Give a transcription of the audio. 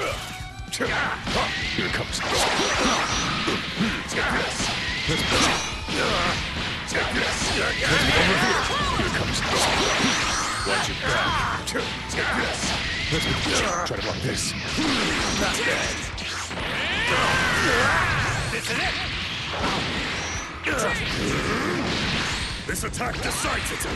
Here comes. Take this. Let's push it. Take this. Over here. Here comes. Watch your back. Take this. Let's push. Try to block this. Not bad. This is it. This attack decides it.